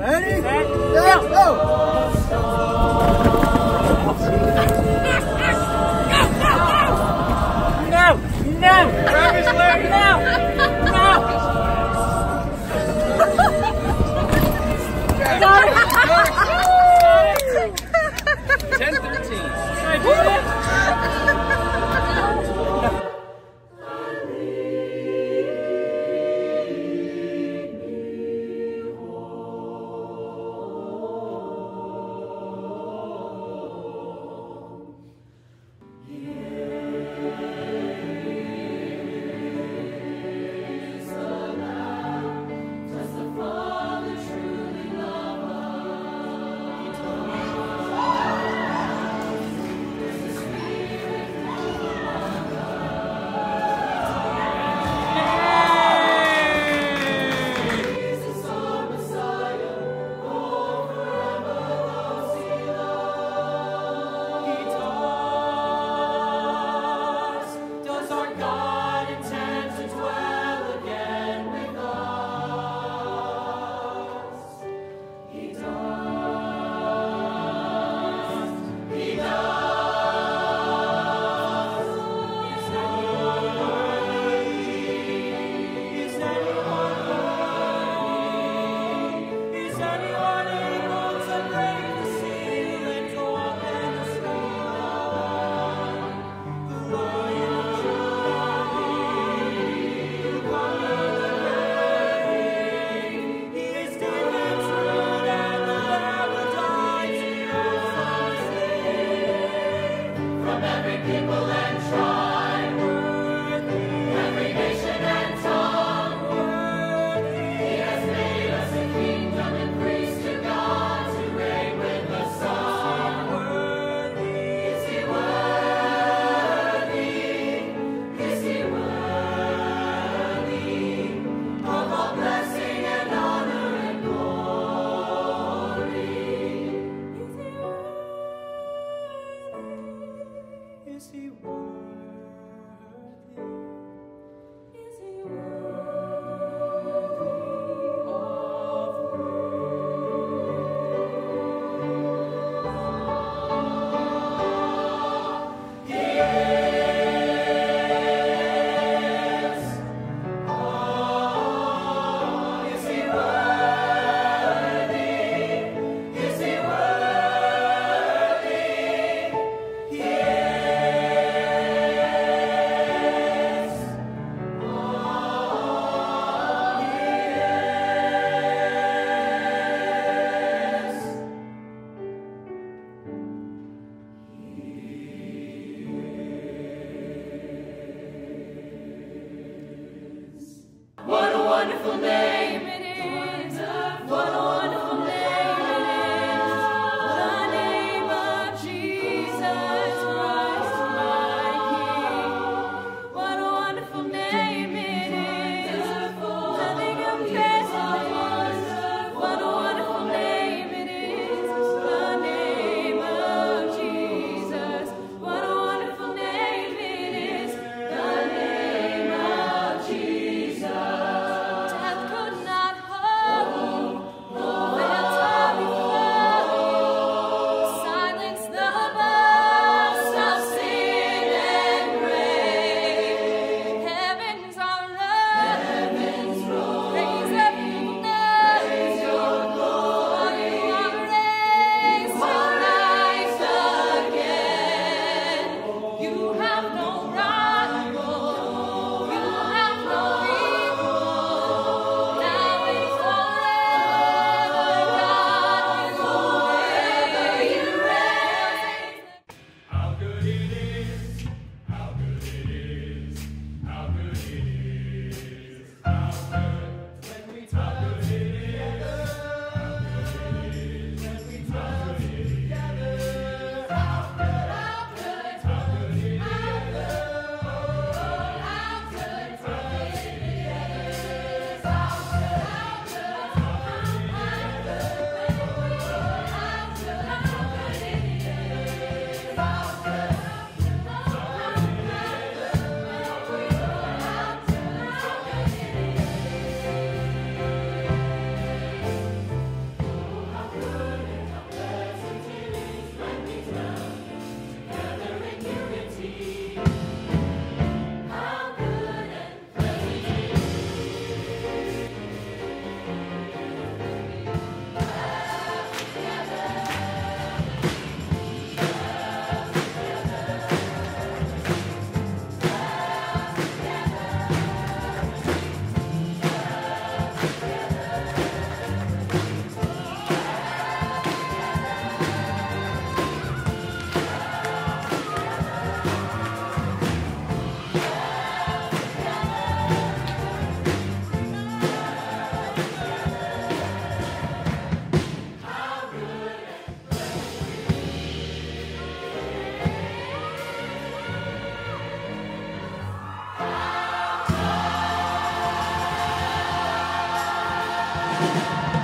Ready? Set, go! He wonderful name Música